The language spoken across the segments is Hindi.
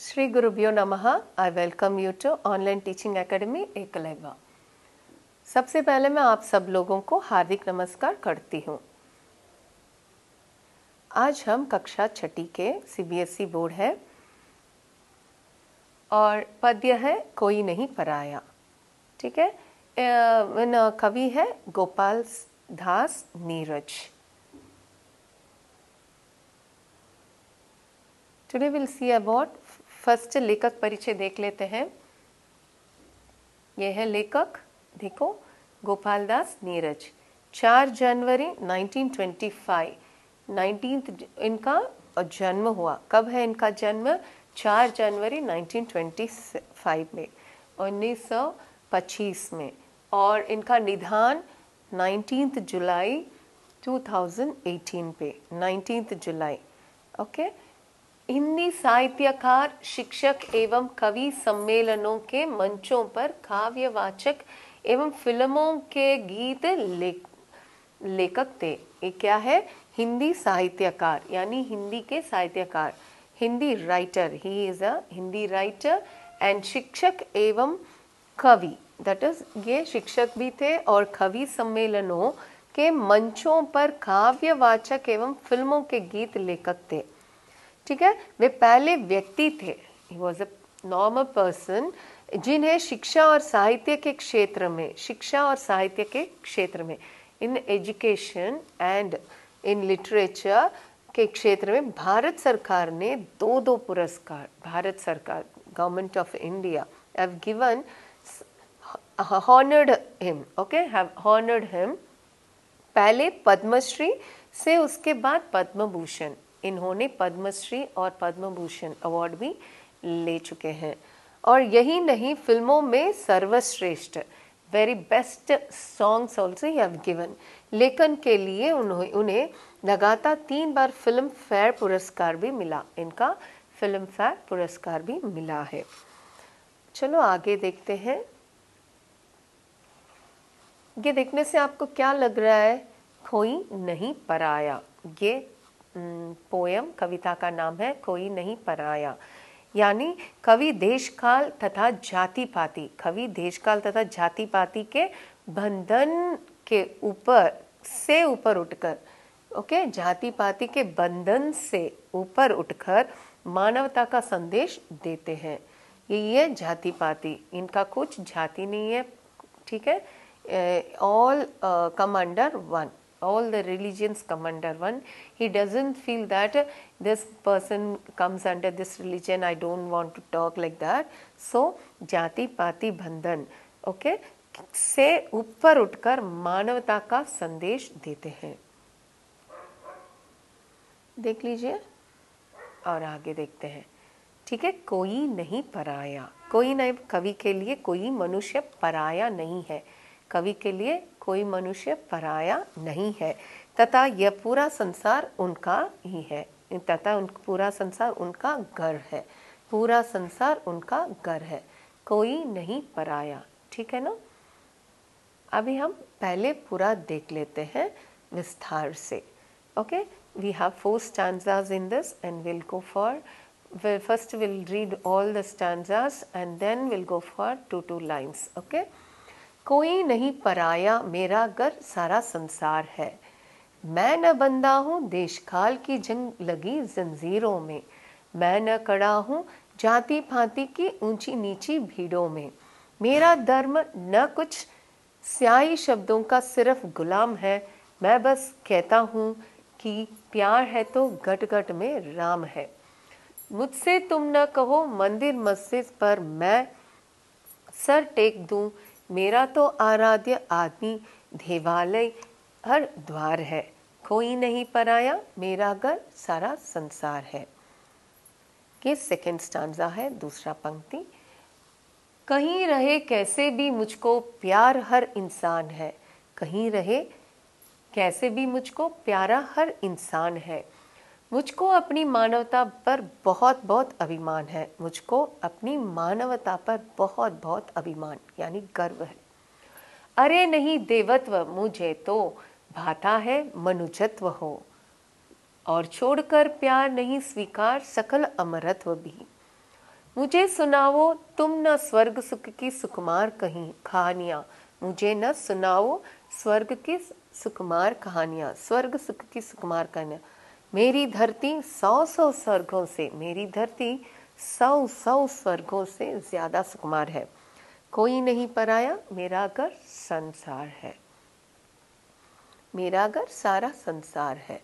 Sri Gurubhyo Namaha. I welcome you to Online Teaching Academy Ekalaiva. सबसे पहले मैं आप सब लोगों को हार्दिक नमस्कार करती हूँ आज हम कक्षा छठी के सीबीएसई बोर्ड है और पद्य है कोई नहीं पराया ठीक है कवि है Gopal Das Neeraj today will see about first लेखक परिचय देख लेते हैं। यह है लेखक, देखो, गोपाल दास नीरज। 4 जनवरी 1925 19th इनका जन्म हुआ। कब है इनका जन्म? 4 जनवरी 1925 में 1925 में और इनका निधान 19th जुलाई 2018 पे। 19th जुलाई, ओके? okay? हिंदी साहित्यकार शिक्षक एवं कवि सम्मेलनों के मंचों पर काव्यवाचक एवं फ़िल्मों के गीत ले, लेखक थे। ये क्या है? हिंदी साहित्यकार यानी हिंदी के साहित्यकार। Hindi writer he is a Hindi writer and शिक्षक एवं कवि। दैट इज़ ये शिक्षक भी थे और कवि सम्मेलनों के मंचों पर काव्यवाचक एवं फ़िल्मों के गीत लेखक थे। ठीक है? वे पहले व्यक्ति थे। He was a normal person जिन्हें शिक्षा और साहित्य के क्षेत्र में, शिक्षा और साहित्य के क्षेत्र में in education and in literature के क्षेत्र में भारत सरकार ने दो दो पुरस्कार, भारत सरकार government of India have given honoured him okay have honoured him पहले पद्मश्री, से उसके बाद पद्म भूषण इन्होंने पद्मश्री और पद्म भूषण अवार्ड भी ले चुके हैं। और यही नहीं, फ़िल्मों में सर्वश्रेष्ठ very best songs also have given लेखन के लिए उन्होंने उन्हें लगातार तीन बार फ़िल्म फेयर पुरस्कार भी मिला। इनका फ़िल्म फेयर पुरस्कार भी मिला है। चलो आगे देखते हैं। ये देखने से आपको क्या लग रहा है? कोई नहीं पराया ये पोयम, कविता का नाम है, कोई नहीं पराया। यानी कवि देशकाल तथा जाति पाति कवि देशकाल तथा जाति पाति के बंधन के ऊपर, से ऊपर उठकर, ओके जाति पाति के बंधन से ऊपर उठकर मानवता का संदेश देते हैं। ये है जाति पाति इनका कुछ जाति नहीं है, ठीक है? All commander one all the religions come under one he doesn't feel that uh, this person comes under this religion i don't want to talk like that so जाति पाति बंधन ओके से ऊपर उठकर मानवता का संदेश देते हैं देख लीजिए और आगे देखते हैं ठीक है कोई नहीं पराया कोई नहीं कवि के लिए कोई मनुष्य पराया नहीं है कवि के लिए कोई मनुष्य पराया नहीं है। तथा यह पूरा संसार उनका ही है। तथा उन, पूरा संसार उनका घर है। पूरा संसार उनका घर है। कोई नहीं पराया। ठीक है ना? अभी हम पहले पूरा देख लेते हैं विस्तार से। Okay we have four stanzas in this and will go for first will read all the stanzas and then will go for two two lines okay कोई नहीं पराया मेरा घर, सारा संसार है। मैं न बंदा हूँ, देशकाल की जंग लगी जंजीरों में। मैं न कड़ा हूँ जाति फाति की ऊँची नीची भीड़ों में। मेरा धर्म न कुछ स्याही शब्दों का सिर्फ़ गुलाम है। मैं बस कहता हूँ कि प्यार है तो घट घट में राम है। मुझसे तुम न कहो मंदिर मस्जिद पर मैं सर टेक दूँ। मेरा तो आराध्य आदमी देवालय हर द्वार है। कोई नहीं पराया, मेरा घर सारा संसार है। ये सेकेंड स्टांजा है, दूसरा पंक्ति। कहीं रहे कैसे भी मुझको प्यार हर इंसान है। कहीं रहे कैसे भी मुझको प्यारा हर इंसान है। मुझको अपनी मानवता पर बहुत बहुत अभिमान है। मुझको अपनी मानवता पर बहुत बहुत अभिमान, यानी गर्व है। अरे नहीं देवत्व, मुझे तो भाता है, मनुजत्व हो। और छोड़कर प्यार नहीं स्वीकार, सकल अमरत्व भी। मुझे सुनाओ, तुम न स्वर्ग सुख की सुकुमार कहीं कहानियाँ। मुझे न सुनाओ, स्वर्ग की सुकुमार कहानियाँ, स्वर्ग सुख की सुकुमार कहानियाँ। मेरी धरती सौ सौ स्वर्गों से, मेरी धरती सौ सौ स्वर्गों से ज़्यादा सुकुमार है। कोई नहीं पराया, मेरा घर संसार है। मेरा घर सारा संसार है।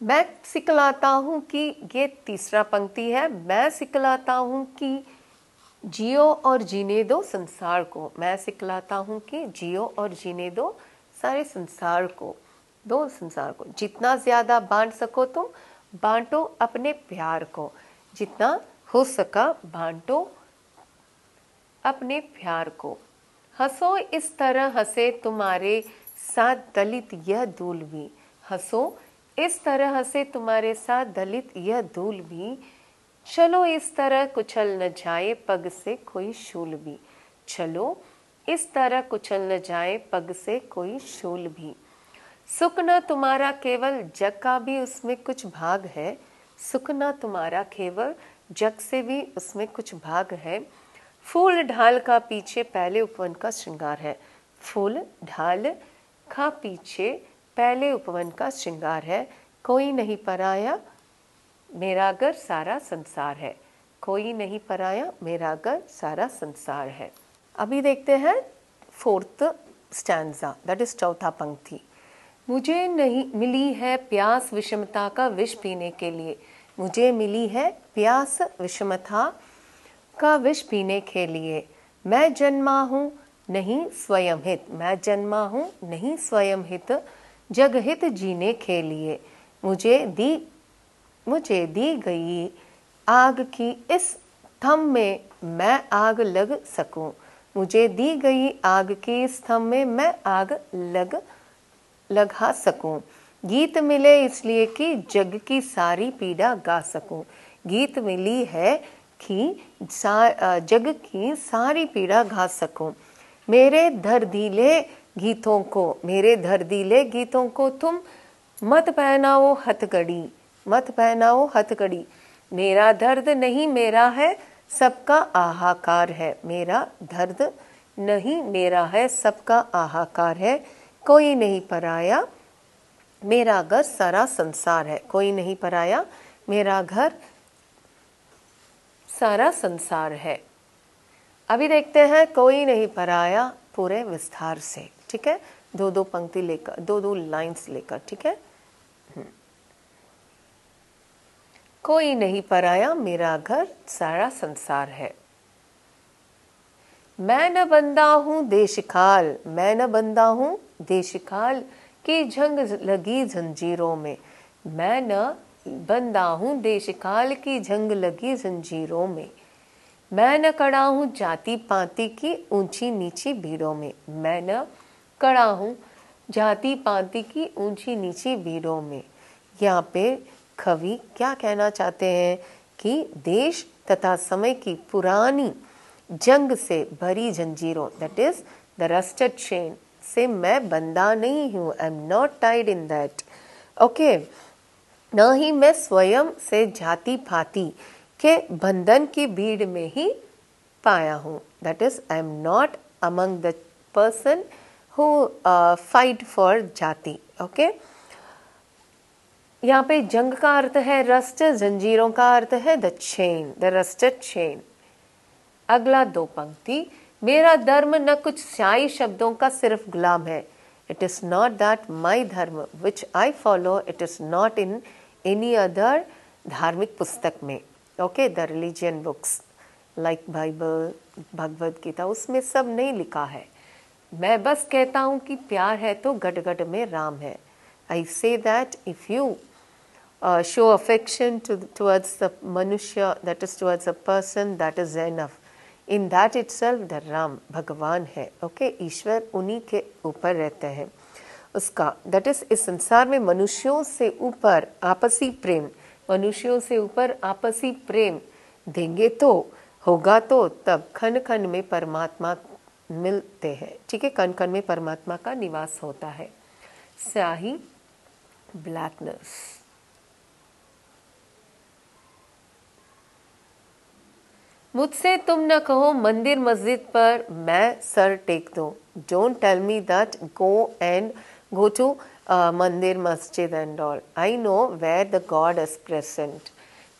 मैं सिखलाता हूँ कि ये तीसरा पंक्ति है। मैं सिखलाता हूँ कि जियो और जीने दो संसार को। मैं सिखलाता हूँ कि जियो और जीने दो सारे संसार को, दो संसार को। जितना ज़्यादा बांट सको तुम बांटो अपने प्यार को। जितना हो सका बांटो अपने प्यार को। हंसो इस तरह हंसे तुम्हारे साथ दलित यह दूल भी हंसो इस तरह से तुम्हारे साथ दलित यह धूल भी चलो इस तरह कुचल न जाए पग से कोई शूल भी। चलो इस तरह कुचल न जाए पग से कोई शूल भी। सुख न तुम्हारा केवल जग का भी उसमें कुछ भाग है। सुख न तुम्हारा केवल जग से भी उसमें कुछ भाग है। फूल ढाल का पीछे पहले उपवन का श्रृंगार है। फूल ढाल का पीछे पहले उपवन का श्रृंगार है। कोई नहीं पराया मेरा घर सारा संसार है। कोई नहीं पराया, मेरा घर सारा संसार है। अभी देखते हैं फोर्थ स्टैंडा दैट इज़ चौथा पंक्ति। मुझे नहीं मिली है प्यास विषमता का विष पीने के लिए। मुझे मिली है प्यास विषमता का विष पीने के लिए। मैं जन्मा हूँ, नहीं स्वयं हित मैं जन्मा हूँ, नहीं स्वयं हित जगहित जीने के लिए। मुझे दी मुझे दी गई आग की इस थम में मैं आग लग सकूँ। मुझे दी गई आग की इस थम में मैं आग लग, लगा सकूँ। गीत मिले इसलिए कि जग की सारी पीड़ा गा सकूँ। गीत मिली है कि जग की सारी पीड़ा गा सकूँ। मेरे दर्दीले गीतों को, मेरे धरदीले गीतों को तुम मत पहनाओ हथकड़ी। मत पहनाओ हथकड़ी। मेरा दर्द नहीं मेरा है, सबका आहाकार है। मेरा दर्द नहीं मेरा है, सबका आहाकार है। कोई नहीं पराया, मेरा घर सारा संसार है। कोई नहीं पराया, मेरा घर सारा संसार है। अभी देखते हैं, कोई नहीं पराया पूरे विस्तार से, ठीक है? दो दो पंक्ति लेकर दो दो लाइंस लेकर, ठीक है? हम्म। कोई नहीं पराया, मेरा घर सारा संसार है। मैं न बंदा हूँ देशकाल, मैं न बंदा हूँ देशकाल की जंग लगी जंजीरों में। मैं न बंदा हूँ देशकाल की जंग लगी जंजीरों में। मैं न कड़ा हूँ जाति पाति की ऊँची नीची भीड़ों में। मैं न कड़ा हूँ जाति पाति की ऊँची नीची भीड़ों में। यहाँ पे कवि क्या कहना चाहते हैं कि देश तथा समय की पुरानी जंग से भरी जंजीरों that is the rusted chain से मैं बंदा नहीं हूँ I am not tied in that okay न ही मैं स्वयं से जाति पाति के बंधन की भीड़ में ही पाया हूँ। That is I am not among the person who fight for जाति ओके यहाँ पे जंग का अर्थ है रस्ट, जंजीरों का अर्थ है the chain the rusted chain अगला दो पंक्ति, मेरा धर्म न कुछ स्याही शब्दों का सिर्फ़ गुलाम है। It is not that my धर्म which I follow it is not in any other धार्मिक पुस्तक में। Okay the religion books like Bible Bhagavad Gita उसमें सब नहीं लिखा है। मैं बस कहता हूँ कि प्यार है तो गट गट में राम है। I say that if you show affection towards the मनुष्य that is towards a person that is enough in that itself the Ram भगवान है ओके okay? ईश्वर उन्हीं के ऊपर रहते हैं उसका दैट इज़ इस संसार में मनुष्यों से ऊपर आपसी प्रेम मनुष्यों से ऊपर आपसी प्रेम देंगे तो होगा तो तब खन खन में परमात्मा मिलते हैं ठीक है कण कण में परमात्मा का निवास होता है स्याही ब्लैकनेस मुझसे तुम न कहो मंदिर मस्जिद पर मैं सर टेक दूँ। Don't tell me that go and go to mandir masjid and all I know where the God is present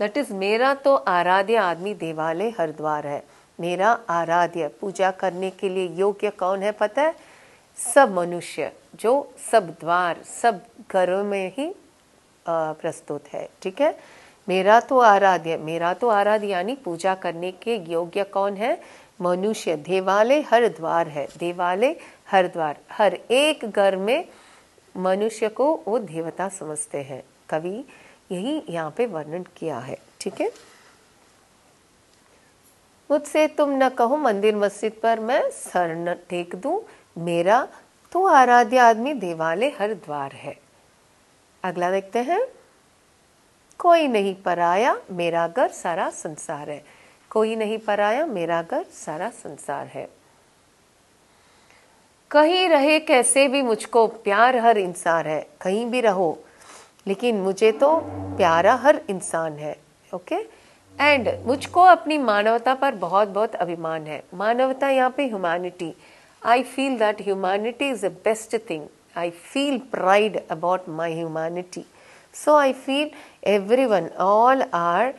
that is मेरा तो आराध्य आदमी देवालय हरिद्वार है। मेरा आराध्य पूजा करने के लिए योग्य कौन है पता है? सब मनुष्य, जो सब द्वार, सब घरों में ही प्रस्तुत है। ठीक है? मेरा तो आराध्य, मेरा तो आराध्य यानी पूजा करने के योग्य कौन है? मनुष्य। देवालय हर द्वार है। देवालय हर द्वार। हर एक घर में मनुष्य को वो देवता समझते हैं। कवि यही यहाँ पे वर्णन किया है। ठीक है? मुझसे तुम न कहो मंदिर मस्जिद पर मैं सर न टेक दूँ। मेरा तो आराध्य आदमी देवालय हर द्वार है। अगला देखते हैं। कोई नहीं पराया, मेरा घर सारा संसार है। कोई नहीं पराया, मेरा घर सारा संसार है। कहीं रहे कैसे भी मुझको प्यार हर इंसान है। कहीं भी रहो, लेकिन मुझे तो प्यारा हर इंसान है, ओके? एंड मुझको अपनी मानवता पर बहुत बहुत अभिमान है। मानवता यहाँ पे humanity I feel that humanity is the best thing I feel pride about my humanity so I feel every one all are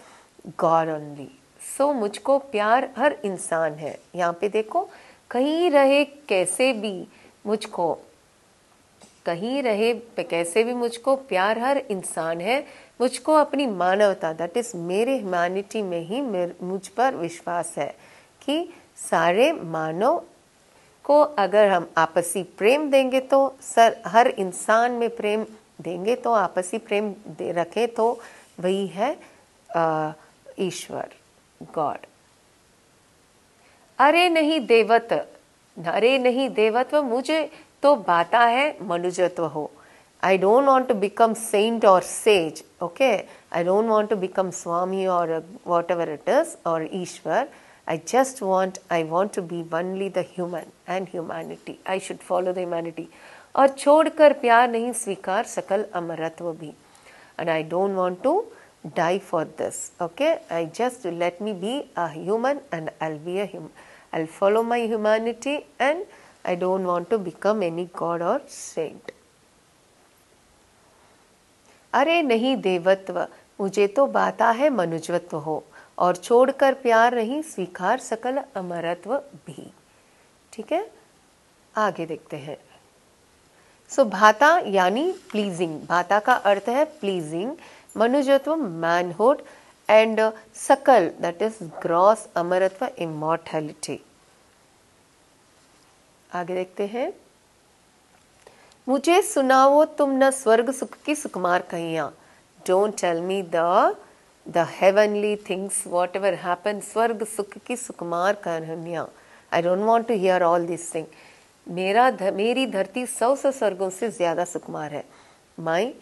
god only so मुझको प्यार हर इंसान है। यहाँ पे देखो, कहीं रहे कैसे भी मुझको, कहीं रहे कैसे भी मुझको प्यार हर इंसान है। मुझको अपनी मानवता दैट इज़ मेरे ह्यूमैनिटी में ही मुझ पर विश्वास है कि सारे मानव को अगर हम आपसी प्रेम देंगे तो सर, हर इंसान में प्रेम देंगे तो आपसी प्रेम दे रखे तो वही है ईश्वर, गॉड। अरे नहीं देवत, अरे नहीं देवत्व मुझे तो बाता है मनुजत्व हो। I don't want to become saint और sage okay I don't want to become swami और वॉट एवर इट इज़ और Ishwar. I just want I want to be only the human and humanity I should follow the humanity और छोड़कर प्यार नहीं स्वीकार, सकल अमरत्व भी। And I don't want to die for this okay I just let me be a human and I be I follow my humanity and I don't want to become any god और सेंट अरे नहीं देवत्व, मुझे तो बाता है मनुजत्व हो, और छोड़कर प्यार नहीं स्वीकार, सकल अमरत्व भी। ठीक है? आगे देखते हैं। सो so, भाता यानी प्लीजिंग भाता का अर्थ है प्लीजिंग मनुजत्व मैनहुड एंड सकल दैट इज़ ग्रॉस अमरत्व इमोर्टैलिटी आगे देखते हैं। मुझे सुनाओ तुम न स्वर्ग सुख की सुकुमार कहिया। Don't tell me the the heavenly things whatever happen स्वर्ग सुख की सुकुमार कहानियाँ I don't want to hear all this thing मेरा ध, मेरी धरती सौ सौ स्वर्गों से ज़्यादा सुकुमार है। My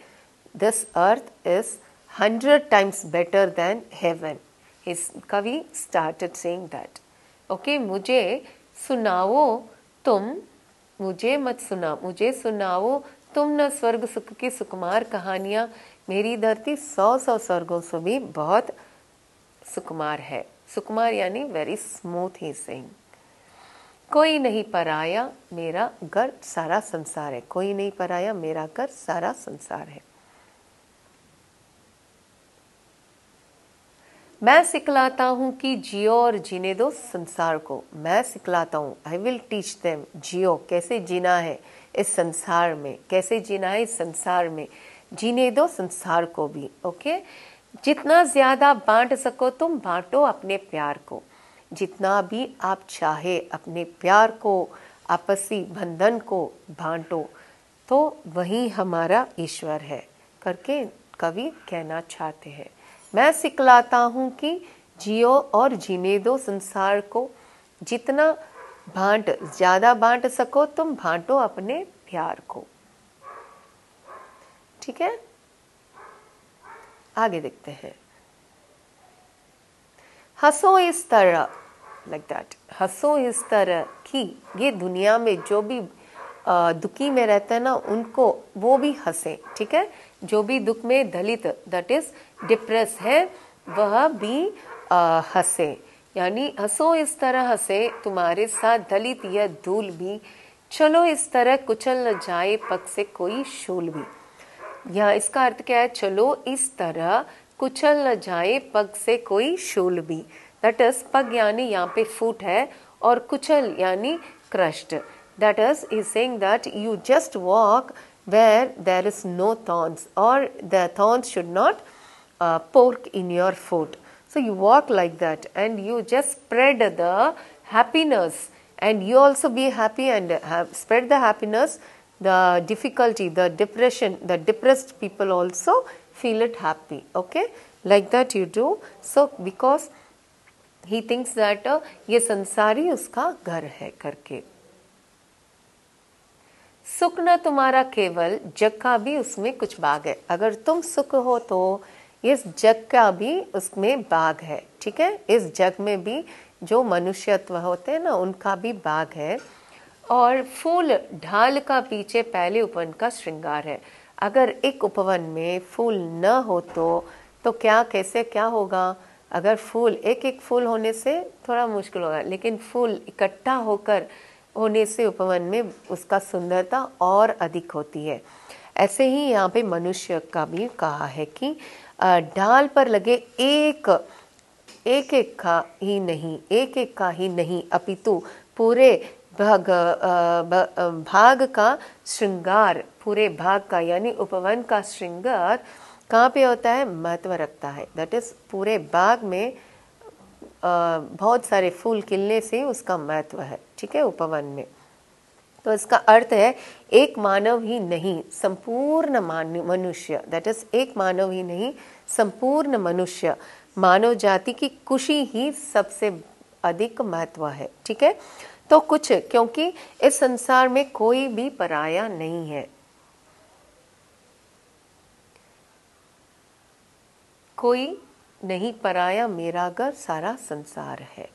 this earth is hundred times better than heaven his kavi started saying that okay मुझे सुनाओ तुम मुझे मत सुना मुझे सुनाओ तुम न स्वर्ग सुख की सुकुमार कहानियाँ। मेरी धरती सौ सौ स्वर्गों से भी बहुत सुकुमार है। सुकुमार यानी वेरी स्मूथ ही सिंह कोई नहीं पराया, मेरा घर सारा संसार है। कोई नहीं पराया, मेरा घर सारा संसार है। मैं सिखलाता हूँ कि जियो और जीने दो संसार को। मैं सिखलाता हूँ आई विल टीच देम जियो, कैसे जीना है इस संसार में, कैसे जीना है इस संसार में। जीने दो संसार को भी ओके जितना ज़्यादा बांट सको तुम, बांटो अपने प्यार को। जितना भी आप चाहे अपने प्यार को, आपसी बंधन को बांटो तो वही हमारा ईश्वर है। करके कवि कहना चाहते हैं, मैं सिखलाता हूँ कि जियो और जीने दो संसार को। जितना बांट, ज़्यादा बांट सको, तुम बांटो अपने प्यार को। ठीक है? आगे देखते हैं। हंसो इस तरह लाइक दैट हंसो इस तरह कि ये दुनिया में जो भी दुखी में रहते हैं ना, उनको वो भी हंसे, ठीक है? जो भी दुख में दलित दैट इज़ डिप्रेस है, वह भी हंसे। यानी हंसो इस तरह हंसे, तुम्हारे साथ दलित या धूल भी, चलो इस तरह कुचल न जाए पग से कोई शूल भी। यहाँ इसका अर्थ क्या है? चलो इस तरह कुचल न जाए पग से कोई शूल भी। दैट इज़ पग यानी यहाँ पे फूट है और कुचल यानी crushed that is is saying that you just walk where there is no thorns और the thorns should not poke in your foot so you walk like that and you just spread the happiness and you also be happy and spread the happiness the difficulty the depression the depressed people also feel it happy. Okay, like that you do. So because he thinks that uh, ये संसारी उसका घर है करके सुख न तुम्हारा केवल जग का भी उसमें कुछ बाग है अगर तुम सुख हो तो इस जग का भी उसमें बाग है ठीक है इस जग में भी जो मनुष्यत्व होते हैं ना उनका भी बाग है और फूल ढाल का पीछे पहले उपन का श्रृंगार है अगर एक उपवन में फूल न हो तो तो क्या, कैसे, क्या होगा? अगर फूल एक एक फूल होने से थोड़ा मुश्किल होगा, लेकिन फूल इकट्ठा होकर होने से उपवन में उसका सुंदरता और अधिक होती है। ऐसे ही यहाँ पे मनुष्य का भी कहा है कि डाल पर लगे एक एक एक का ही नहीं एक एक का ही नहीं, अपितु पूरे भाग भाग का श्रृंगार, पूरे भाग का, यानी उपवन का श्रृंगार कहाँ पे होता है? महत्व रखता है। दैट इज़ पूरे बाग में बहुत सारे फूल खिलने से उसका महत्व है। ठीक है? उपवन में। तो इसका अर्थ है, एक मानव ही नहीं, संपूर्ण मनुष्य। दैट इज़ एक मानव ही नहीं, संपूर्ण मनुष्य। मानव जाति की खुशी ही सबसे अधिक महत्व है। ठीक है? तो कुछ, क्योंकि इस संसार में कोई भी पराया नहीं है। कोई नहीं पराया, मेरा घर सारा संसार है।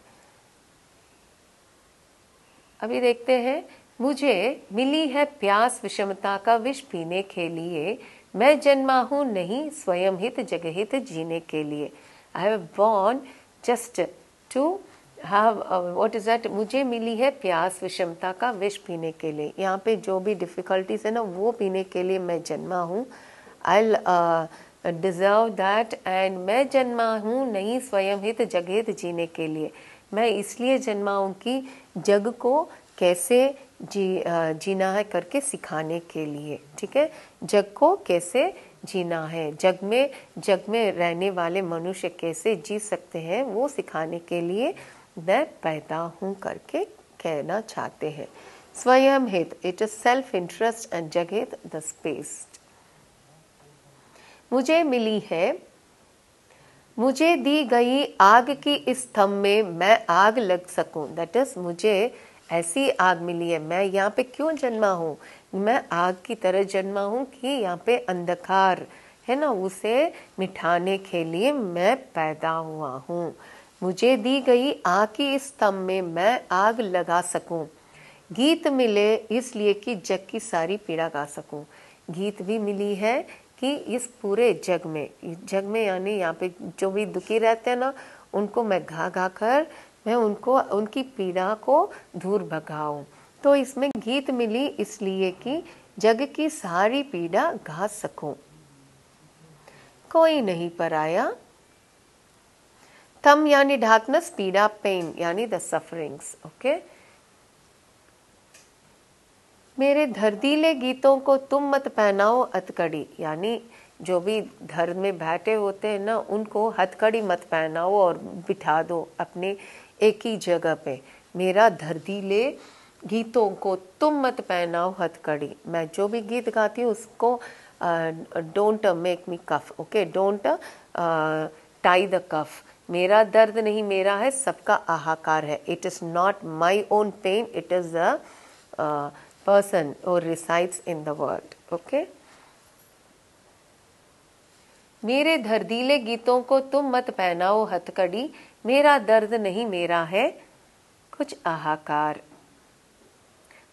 अभी देखते हैं, मुझे मिली है प्यास विषमता का विष पीने के लिए। मैं जन्मा हूँ नहीं, स्वयं हित जगहित जीने के लिए। I have born just to have what is that मुझे मिली है प्यास विषमता का विष पीने के लिए। यहाँ पे जो भी डिफिकल्टीज है ना, वो पीने के लिए मैं जन्मा हूँ। आई डिजर्व दैट एंड मैं जन्मा हूँ नहीं स्वयं हित जगहित जीने के लिए। मैं इसलिए जन्मा हूँ कि जग को कैसे जी जीना है करके सिखाने के लिए, ठीक है? जग को कैसे जीना है? जग में जग में रहने वाले मनुष्य कैसे जी सकते हैं वो सिखाने के लिए मैं पैदा हूँ करके कहना चाहते हैं। स्वयं हित it is self interest and जगहित the space मुझे मिली है, मुझे दी गई आग की इस थम में मैं आग लग सकूँ। दैट इज़ मुझे ऐसी आग मिली है। मैं यहाँ पे क्यों जन्मा हूँ? मैं आग की तरह जन्मा हूँ कि यहाँ पे अंधकार, है ना, उसे मिठाने के लिए मैं पैदा हुआ हूँ। मुझे दी गई आग की स्तंभ में मैं आग लगा सकूँ। गीत मिले इसलिए कि जग की सारी पीड़ा गा सकूँ। गीत भी मिली है कि इस पूरे जग में जग में यानी यहाँ पे जो भी दुखी रहते हैं ना, उनको मैं घा घा कर, मैं उनको, उनकी पीड़ा को दूर भगाऊं। तो इसमें गीत मिली इसलिए कि जग की सारी पीड़ा घा सकूँ। कोई नहीं पर आया थम यानी डार्कनेस पीड़ा पेन यानी द सफरिंग्स ओके मेरे धरदीले गीतों को तुम मत पहनाओ हथकड़ी, यानी जो भी धर्म में बैठे होते हैं ना, उनको हथकड़ी मत पहनाओ और बिठा दो अपने एक ही जगह पे। मेरा धरदीले गीतों को तुम मत पहनाओ हथकड़ी। मैं जो भी गीत गाती हूँ, उसको don't make me cuff okay don't tie the cuff मेरा दर्द नहीं, मेरा है, सबका आहाकार है। It is not my own pain it is the person और resides in the world okay मेरे धरदीले गीतों को तुम मत पहनाओ, हथकड़ी। मेरा दर्द नहीं, मेरा है कुछ आहाकार।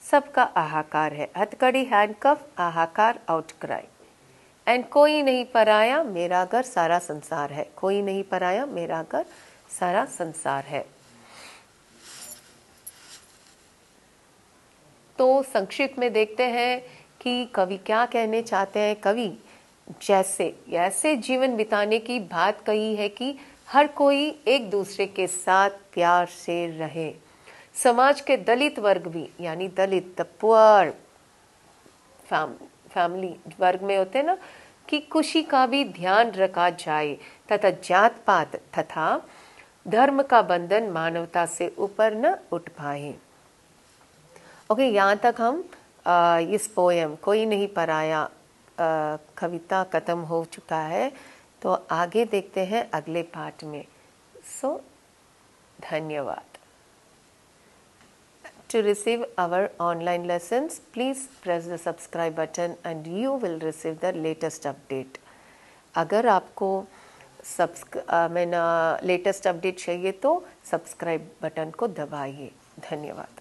सबका आहाकार है। हथकड़ी हैंडकफ आहाकार आउटक्राई एंड कोई नहीं पराया, मेरा घर सारा संसार है। कोई नहीं पराया, मेरा घर सारा संसार है। तो संक्षिप्त में देखते हैं कि कवि क्या कहने चाहते हैं। कवि, जैसे, ऐसे जीवन बिताने की बात कही है कि हर कोई एक दूसरे के साथ प्यार से रहे। समाज के दलित वर्ग भी, यानी दलित द पुअर फैमिली वर्ग में होते हैं ना कि खुशी का भी ध्यान रखा जाए तथा जात पात तथा धर्म का बंधन मानवता से ऊपर न उठ पाए। ओके यहाँ तक हम आ, इस पोएम कोई नहीं पराया कविता खत्म हो चुका है तो आगे देखते हैं अगले पार्ट में। सो धन्यवाद। To receive our online lessons, please press the subscribe button and you will receive the latest update. अगर आपको सब्सक्राइब लेटेस्ट अपडेट चाहिए तो सब्सक्राइब बटन को दबाइए धन्यवाद